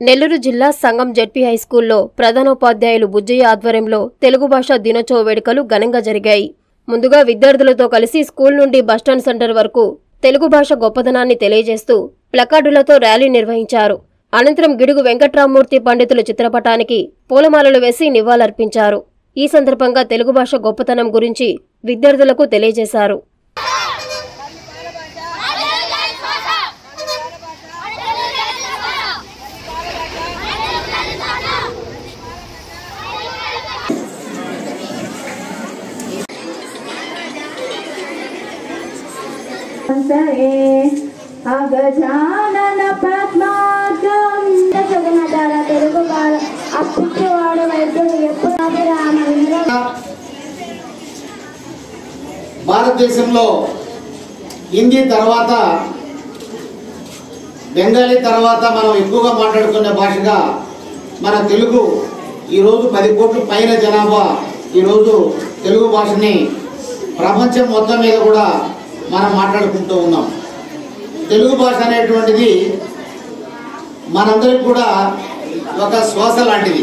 నెల్లూరు జిల్లా సంగం జడ్పీ హైస్కూల్లో ప్రధానోపాధ్యాయులు బుజ్జయ్య ఆధ్వర్యంలో తెలుగు భాష దినోత్సవ వేడుకలు ఘనంగా జరిగాయి. ముందుగా విద్యార్థులతో కలిసి స్కూల్ నుండి బస్టాండ్ సెంటర్ వరకు తెలుగు భాష గొప్పదనాన్ని తెలియజేస్తూ ప్లకార్డులతో ర్యాలీ నిర్వహించారు. అనంతరం గిడుగు వెంకట్రామూర్తి పండితుల చిత్రపటానికి పూలమాలలు వేసి నివాళులర్పించారు. ఈ సందర్భంగా తెలుగు భాష గొప్పతనం గురించి విద్యార్థులకు తెలియజేశారు. సరే అగజానన జగన్నాథాల తెలుగు బాల వైద్యుడు ఎప్పుడు రామ భారతదేశంలో హిందీ తర్వాత బెంగాలీ తర్వాత మనం ఎక్కువగా మాట్లాడుకునే భాషగా మన తెలుగు ఈరోజు పది కోట్ల పైన జనాభా ఈరోజు తెలుగు భాషని ప్రపంచం మొత్తం మీద కూడా మనం మాట్లాడుకుంటూ ఉన్నాం. తెలుగు భాష అనేటువంటిది మనందరికి కూడా ఒక శ్వాస లాంటిది.